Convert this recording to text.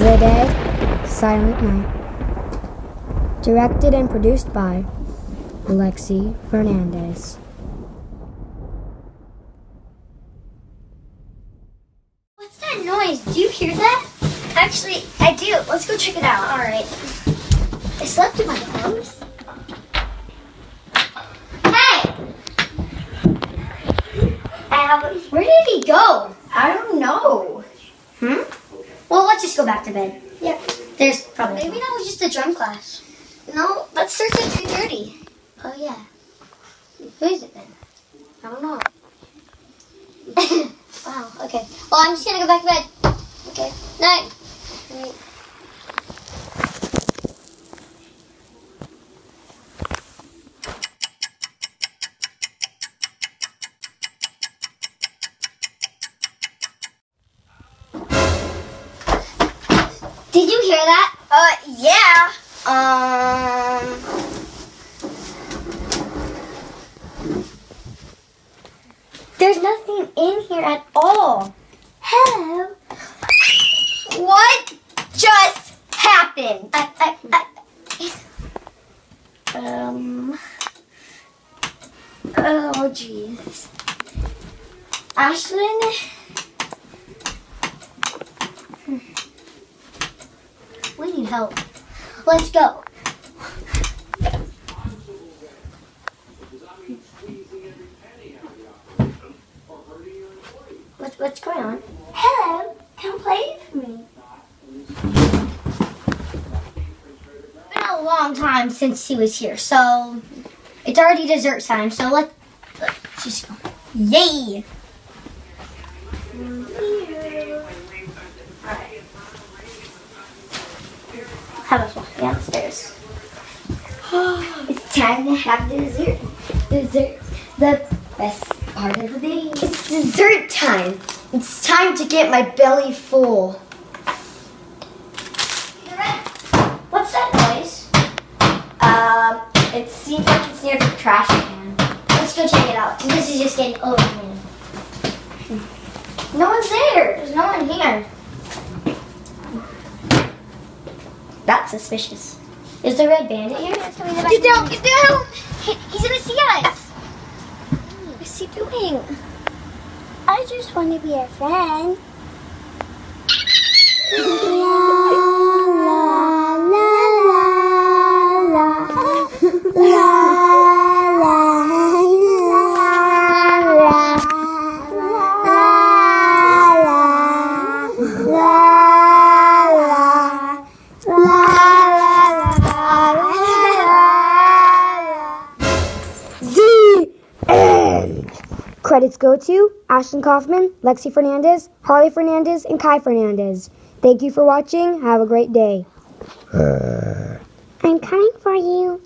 The Dead, Silent Night. Directed and produced by Alexi Fernandez. What's that noise? Do you hear that? Actually, I do. Let's go check it out. All right. I slept in my clothes. Hey! Where did he go? I don't know. Hmm? Well, let's just go back to bed. Yeah. There's probably. Maybe that was just a drum class. No, that starts at 2.30. Oh, yeah. Who is it then? I don't know. wow, okay. Well, I'm just gonna go back to bed. Okay. Night. Night. Did you hear that? Uh, yeah. Um. There's nothing in here at all. Hello. What just happened? I, I, I, um. Oh, jeez. Ashlyn? Help. Let's go. What, what's going on? Hello, come play with me. It's been a long time since he was here, so it's already dessert time. So let let's just go. Yay us walk downstairs. it's time to have dessert. Dessert, the best part of the day. It's dessert time. It's time to get my belly full. What's that noise? Um, it seems like it's near the trash can. Let's go check it out. This is just getting man. No one's there. There's no one here. That's suspicious. Is the red bandit here? Get down! Get down! He- he's gonna see us. What's he doing? I just want to be a friend. Credits go to Ashlyn Coffman, Lexi Fernandez, Harli Fernandez, and Kai Fernandez. Thank you for watching. Have a great day. Uh, I'm coming for you.